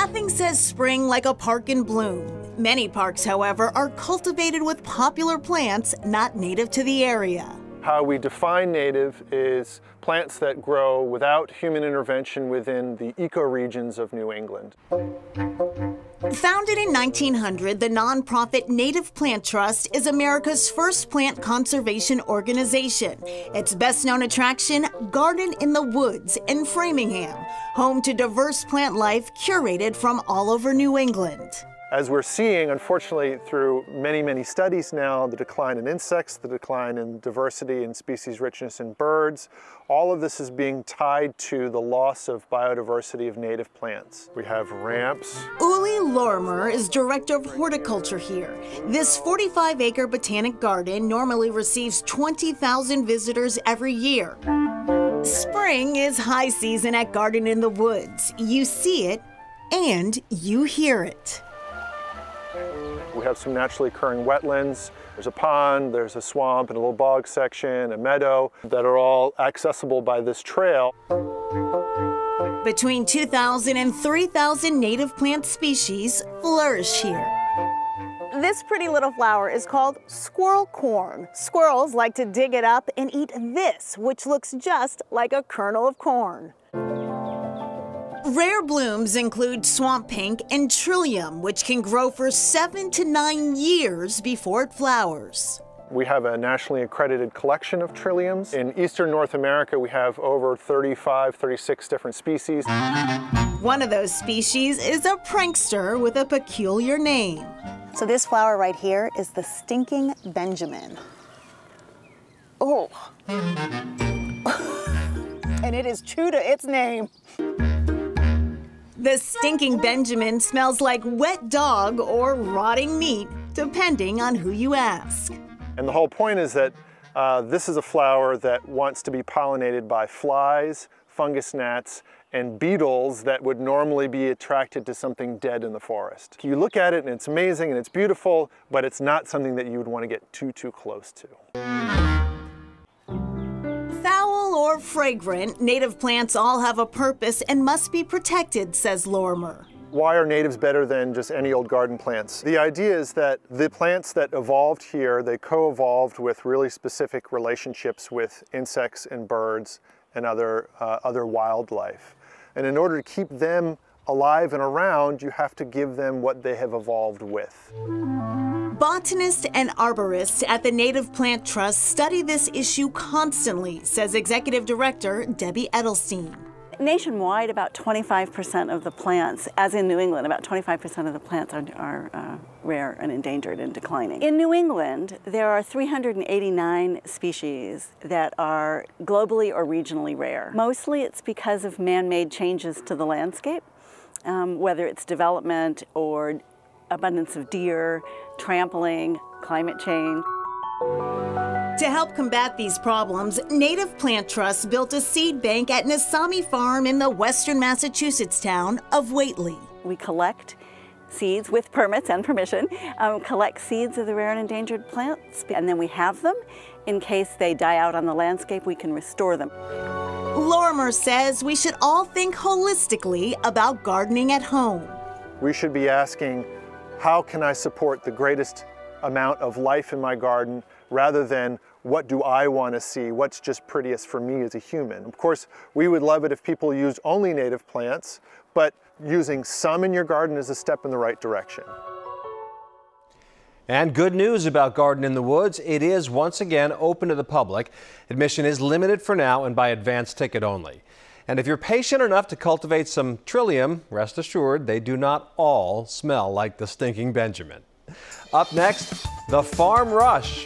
Nothing says spring like a park in bloom. Many parks, however, are cultivated with popular plants not native to the area. How we define native is plants that grow without human intervention within the ecoregions of New England. Founded in 1900, the nonprofit Native Plant Trust is America's first plant conservation organization. Its best known attraction, Garden in the Woods in Framingham, home to diverse plant life curated from all over New England. As we're seeing, unfortunately, through many, many studies now, the decline in insects, the decline in diversity and species richness in birds, all of this is being tied to the loss of biodiversity of native plants. We have ramps. Uli Lorimer is director of horticulture here. This 45-acre botanic garden normally receives 20,000 visitors every year. Spring is high season at Garden in the Woods. You see it and you hear it. We have some naturally occurring wetlands. There's a pond, there's a swamp, and a little bog section, a meadow that are all accessible by this trail. Between 2,000 and 3,000 native plant species flourish here. This pretty little flower is called squirrel corn. Squirrels like to dig it up and eat this, which looks just like a kernel of corn. Rare blooms include swamp pink and trillium, which can grow for seven to nine years before it flowers. We have a nationally accredited collection of trilliums. In eastern North America, we have over 35, 36 different species. One of those species is a prankster with a peculiar name. So this flower right here is the stinking Benjamin. Oh. and it is true to its name. The stinking Benjamin smells like wet dog or rotting meat, depending on who you ask. And the whole point is that uh, this is a flower that wants to be pollinated by flies, fungus gnats, and beetles that would normally be attracted to something dead in the forest. You look at it and it's amazing and it's beautiful, but it's not something that you would want to get too, too close to or fragrant, native plants all have a purpose and must be protected, says Lorimer. Why are natives better than just any old garden plants? The idea is that the plants that evolved here, they co-evolved with really specific relationships with insects and birds and other, uh, other wildlife. And in order to keep them alive and around, you have to give them what they have evolved with. Botanists and arborists at the Native Plant Trust study this issue constantly, says Executive Director Debbie Edelstein. Nationwide, about 25% of the plants, as in New England, about 25% of the plants are, are uh, rare and endangered and declining. In New England, there are 389 species that are globally or regionally rare. Mostly it's because of man-made changes to the landscape, um, whether it's development or abundance of deer, trampling, climate change. To help combat these problems, Native Plant Trust built a seed bank at Nasami Farm in the western Massachusetts town of Whately. We collect seeds with permits and permission, um, collect seeds of the rare and endangered plants, and then we have them. In case they die out on the landscape, we can restore them. Lorimer says we should all think holistically about gardening at home. We should be asking how can I support the greatest amount of life in my garden rather than what do I want to see, what's just prettiest for me as a human. Of course, we would love it if people used only native plants, but using some in your garden is a step in the right direction. And good news about Garden in the Woods. It is once again open to the public. Admission is limited for now and by advance ticket only. And if you're patient enough to cultivate some trillium, rest assured they do not all smell like the stinking Benjamin. Up next, the Farm Rush.